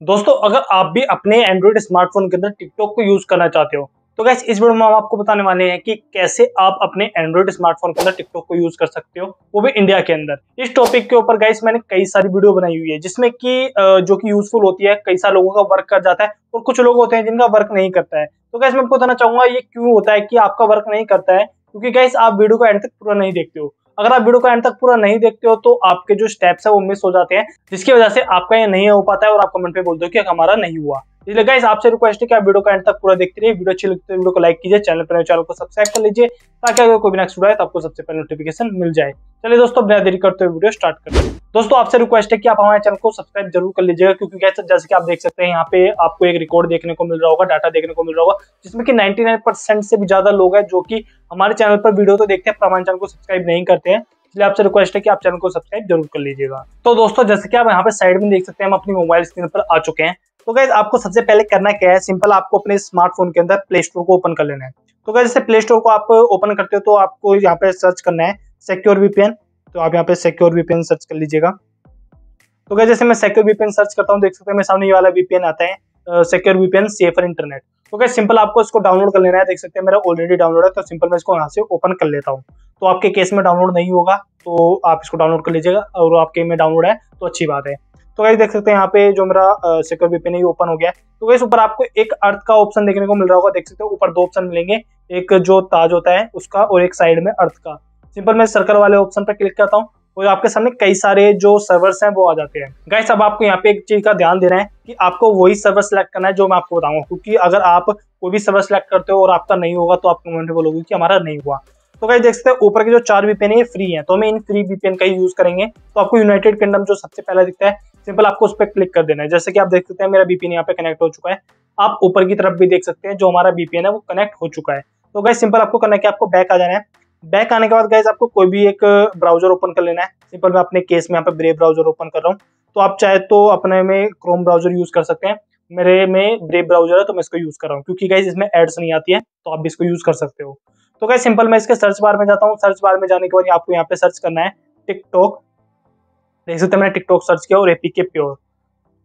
दोस्तों, अगर आप भी अपने एंड्रॉइड स्मार्टफ़ोन के अंदर टिकटॉक को यूज़ करना चाहते हो तो गैस इस वीडियो में हम आपको बताने वाले हैं कि कैसे आप अपने एंड्रॉइड स्मार्टफ़ोन के अंदर टिकटॉक को यूज़ कर सकते हो, वो भी इंडिया के अंदर। इस टॉपिक के ऊपर गैस मैंने कई सारी वीडियो बनाई हुई है, जिसमें कि जो कि यूजफुल होती है, कई सारे लोगों का वर्क कर जाता है और कुछ लोग होते हैं जिनका वर्क नहीं करता है। तो गैस मैं आपको बताना चाहूँगा, ये क्यों होता है कि आपका वर्क नहीं करता है? क्योंकि गैस आप वीडियो को एंड तक पूरा नहीं देखते हो। अगर आप वीडियो का एंड तक पूरा नहीं देखते हो तो आपके जो स्टेप्स है वो मिस हो जाते हैं, जिसकी वजह से आपका ये नहीं हो पाता है और आप कमेंट पे बोलते हो कि हमारा नहीं हुआ। इसलिए गाइस आपसे रिक्वेस्ट है कि आप वीडियो का एंड तक पूरा देखते रहिए। वीडियो अच्छी लगती है वीडियो को लाइक कीजिए चैनल पर चैनल को सब्सक्राइब कर लीजिए, ताकि अगर कोई नेक्स्ट वीडियो है तो आपको सबसे पहले नोटिफिकेशन मिल जाए। चलिए दोस्तों बिना देरी करते हुए वीडियो स्टार्ट करते हैं। दोस्तों, आपसे रिक्वेस्ट है कि आप हमारे चैनल को सब्सक्राइब ज़रूर कर लीजिएगा, क्योंकि कैसे जैसे कि आप देख सकते हैं, यहाँ पे आपको एक रिकॉर्ड देखने को मिल रहा होगा डाटा देखने को मिल रहा होगा, जिसमें कि 99% से भी ज़्यादा लोग हैं जो कि हमारे चैनल पर वीडियो तो देखते हैं, पर हमारे चैनल को सब्सक्राइब नहीं करते हैं। इसलिए आपसे रिक्वेस्ट है कि आप चैनल को सब्सक्राइब ज़रूर कर लीजिएगा। तो दोस्तों, जैसे कि आप यहाँ पे साइड में देख सकते हैं, हम अपनी मोबाइल स्क्रीन पर आ चुके हैं। तो गैस आपको सबसे पहले करना क्या है? सिंपल आपको अपने स्मार्टफ़ोन के अंदर प्ले स्टोर को ओपन कर लेना है। तो गैस जैसे प्ले स्टोर को आप ओपन करते हो तो आपको यहाँ पे सर्च करना है सिक्योर वीपीएन तो आप यहाँ पे सिक्योर वीपीएन सर्च कर लीजिएगा। तो गैस जैसे मैं सिक्योर वीपीएन सर्च करता हूँ, देख सकते हैं मेरे सामने ये वाला वीपीएन आता है सिक्योर वीपीएन सेफर इंटरनेट तो क्या सिंपल आपको इसको डाउनलोड कर लेना है। देख सकते हैं मेरा ऑलरेडी डाउनलोड है तो सिंपल मैं इसको यहाँ से ओपन कर लेता हूँ। तो आपके केस में डाउनलोड नहीं होगा तो आप इसको डाउनलोड कर लीजिएगा, और आपके में डाउनलोड है तो अच्छी बात है। तो गाइस देख सकते हैं यहाँ पे जो मेरा सिक्योर वीपीएन है ओपन हो गया तो गाइस ऊपर आपको एक अर्थ का ऑप्शन देखने को मिल रहा होगा। देख सकते हो, ऊपर दो ऑप्शन मिलेंगे। एक जो ताज होता है, उसका और एक साइड में अर्थ का। सिंपल मैं सर्कल वाले ऑप्शन पर क्लिक करता हूँ और आपके सामने कई सारे जो सर्वर्स हैं, वो आ जाते हैं। गाइस अब आपको यहाँ पे एक चीज़ का ध्यान देना है कि आपको वही सर्वर सेलेक्ट करना है जो मैं आपको बताऊँगा। क्योंकि अगर आप कोई भी सर्वर सेलेक्ट करते हो और आपका नहीं होगा तो आप कमेंट में बोलोगे कि हमारा नहीं हुआ। तो गाइस देख सकते हैं, ऊपर के जो चार वीपीएन है, ये फ्री है। तो हमें इन फ्री वीपीएन का यूज़ करेंगे। तो आपको यूनाइटेड किंगडम जो सबसे पहला दिखता है सिंपल आपको उस पर क्लिक कर देना है। जैसे कि आप देख सकते हैं, मेरा बीपीएन यहाँ पे कनेक्ट हो चुका है। आप ऊपर की तरफ़ भी देख सकते हैं, जो हमारा बीपीएन है, वो कनेक्ट हो चुका है। तो गाइस सिंपल आपको करना है कि आपको बैक आ जाना है। बैक आने के बाद गाइज़ आपको कोई भी एक ब्राउज़र ओपन कर लेना है। सिंपल मैं अपने केस में यहाँ पे ब्रेव ब्राउज़र ओपन कर रहा हूँ। तो आप चाहे तो अपने में क्रोम ब्राउज़र यूज़ कर सकते हैं। मेरे में ब्रेव ब्राउज़र है तो मैं इसको यूज़ कर रहा हूँ। क्योंकि गाइज़ इसमें एड्स नहीं आती है तो आप भी इसको यूज़ कर सकते हो। तो क्या सिंपल मैं इसके सर्च बार में जाता हूँ। सर्च बार में जाने के बाद आपको यहाँ पे सर्च करना है टिकटॉक देख सकते हैं मैंने टिकटॉक सर्च किया और एपी के प्योर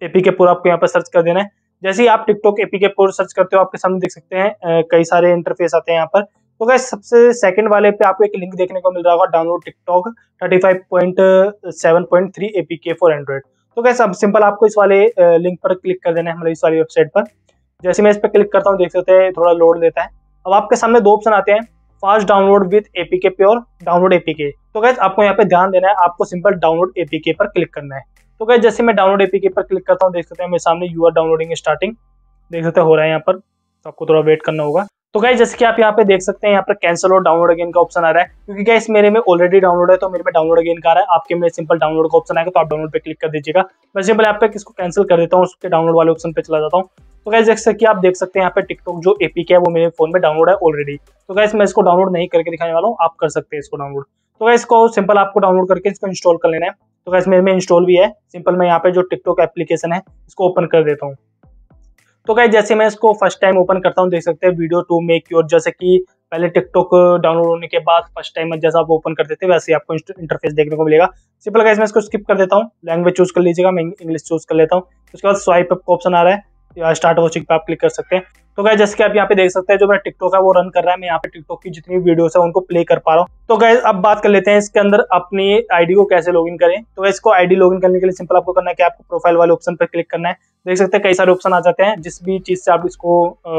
एपी के प्योर आपको यहाँ पे सर्च कर देना है। जैसे ही आप टिकटॉक एपी के प्योर सर्च करते हो, आपके सामने देख सकते हैं कई सारे इंटरफेस आते हैं यहाँ पर। तो गैस सबसे सेकंड वाले पे आपको एक लिंक देखने को मिल रहा होगा download TikTok thirty five point seven point three APK for android तो गैस अब सिंपल आपको इस वाले लिंक पर क्लिक कर देना है मतलब इस वाली वेबसाइट पर। जैसे मैं इस पर क्लिक करता हूँ, देख सकते हैं, थोड़ा लोड लेता है। अब आपके सामने दो ऑप्शन आते हैं। Fast download with APK pure download APK तो गैस आपको यहाँ पे ध्यान देना है, आपको सिंपल डाउनलोड एपीके पर क्लिक करना है। तो गैस जैसे मैं डाउनलोड एपीके पर क्लिक करता हूँ, देख सकते हैं, मेरे सामने यू आर डाउनलोडिंग स्टार्टिंग देख सकते हो रहा है यहाँ पर। तो आपको थोड़ा वेट करना होगा। तो गाइस जैसे कि आप यहाँ पे देख सकते हैं, यहाँ पर कैंसिल और डाउनलोड अगेन का ऑप्शन आ रहा है। क्योंकि गाइस मेरे में ऑलरेडी डाउनलोड है तो मेरे में डाउनलोड अगेन का आ रहा है। आपके में सिंपल डाउनलोड का ऑप्शन आएगा तो आप डाउनलोड पे क्लिक कर दीजिएगा। मैं सिंपल यहाँ पे किसको कैंसिल कर देता हूँ, उसके डाउनलोड वाले ऑप्शन पे चला जाता हूँ। तो गाइस जैसे कि आप देख सकते हैं, यहाँ पे टिकटॉक जो एपी है, वो मेरे फ़ोन में डाउनलोड है ऑलरेडी तो गाइस मैं इसको डाउनलोड नहीं करके दिखाने वाला हूँ, आप कर सकते हैं इसको डाउनलोड तो गाइस इसको सिंपल आपको डाउनलोड करके इसको इंस्टॉल कर लेना है। तो गाइस मेरे में इंस्टॉल भी है। सिंपल मैं यहाँ पे जो टिकटॉक एप्लीकेशन है, इसको ओपन कर देता हूँ। तो क्या जैसे मैं इसको फ़र्स्ट टाइम ओपन करता हूँ, देख सकते हैं वीडियो टू मेक योर जैसे कि पहले टिकटॉक डाउनलोड होने के बाद फ़र्स्ट टाइम जैसा आप ओपन करते थे वैसे आपको इंटरफेस देखने को मिलेगा। सिंपल गाइस मैं इसको स्किप कर देता हूँ लैंग्वेज चूज़ कर लीजिएगा, मैं इंग्लिश चूज़ कर लेता हूँ। उसके बाद स्वाइप अप का ऑप्शन आ रहा है स्टार्ट वॉचिंग पे आप क्लिक कर सकते हैं। तो गाइस जैसे कि आप यहाँ पे देख सकते हैं, जो मेरा टिकटॉक है, वो रन कर रहा है। मैं यहाँ पे टिकटॉक की जितनी वीडियोस है, उनको प्ले कर पा रहा हूँ। तो गाइस अब बात कर लेते हैं इसके अंदर अपनी आईडी को कैसे लॉगिन करें। तो इसको आईडी लॉगिन करने के लिए सिंपल आपको करना है कि आपको प्रोफ़ाइल वाले ऑप्शन पर क्लिक करना है। देख सकते हैं कई सारे ऑप्शन आ जाते हैं। जिस भी चीज़ से आप इसको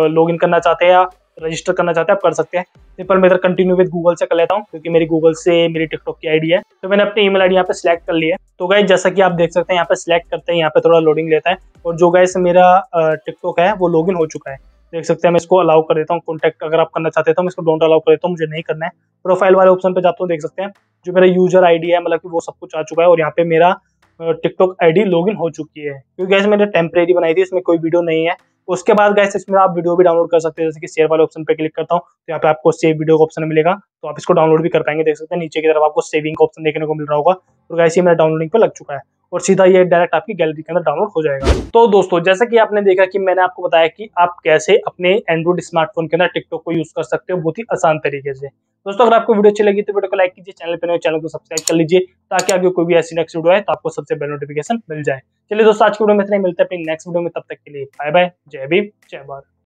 लॉगिन करना चाहते हैं या रजिस्टर करना चाहते हैं, आप कर सकते हैं। सिंपल मैं इधर कंटिन्यू विद गूगल से कर लेता हूँ, क्योंकि मेरी गूगल से, मेरी टिकटॉक की आईडी है। तो मैंने अपनी ईमेल आईडी यहाँ पे सिलेक्ट कर ली है। तो गाइस जैसा कि आप देख सकते हैं, यहाँ पे सिलेक्ट करते हैं यहाँ पे थोड़ा लोडिंग लेता है। और जो गाइस मेरा टिकटॉक है, वो लॉगिन हो चुका है। देख सकते हैं, मैं इसको अलाउ कर देता हूँ कॉन्टैक्ट अगर आप करना चाहते हैं तो मैं इसको डोंट अलाउ कर देता हूँ, मुझे नहीं करना है। प्रोफ़ाइल वाले ऑप्शन पे जाता हूँ, देख सकते हैं, जो मेरा यूज़र आईडी है मतलब कि वो सब कुछ आ चुका है और यहाँ पे मेरा टिकटॉक आईडी लॉगिन हो चुकी है। क्योंकि गैस मैंने टेम्परेरी बनाई थी, इसमें कोई वीडियो नहीं है। उसके बाद गैस इसमें आप वीडियो भी डाउनलोड कर सकते हैं, जैसे कि शेयर वाले ऑप्शन पे क्लिक करता हूँ तो यहाँ पे आपको सेव वीडियो का ऑप्शन मिलेगा तो आप इसको डाउनलोड भी कर पाएँगे, देख सकते हैं, नीचे की तरफ़ आपको सेविंग का ऑप्शन देखने को मिल रहा होगा, और गैस ये मेरा डाउनलोडिंग पे लग चुका है। और सीधा ये डायरेक्ट आपकी गैलरी के अंदर डाउनलोड हो जाएगा। तो दोस्तों, जैसा कि आपने देखा कि मैंने आपको बताया कि आप कैसे अपने एंड्रॉइड स्मार्टफ़ोन के अंदर टिकटॉक को यूज़ कर सकते हो बहुत ही आसान तरीके से। दोस्तों, अगर आपको वीडियो अच्छी लगी तो वीडियो को लाइक कीजिए, चैनल पर चैनल को सब्सक्राइब कर लीजिए ताकि आगे कोई भी ऐसी नेक्स्ट वीडियो है तो आपको सबसे पहले नोटिफिकेशन मिल जाए। चलिए दोस्तों, आज की वीडियो में इतना मिलते हैं अपनी नेक्स्ट वीडियो में, तब तक के लिए बाय बाय जय भीम, जय भारत।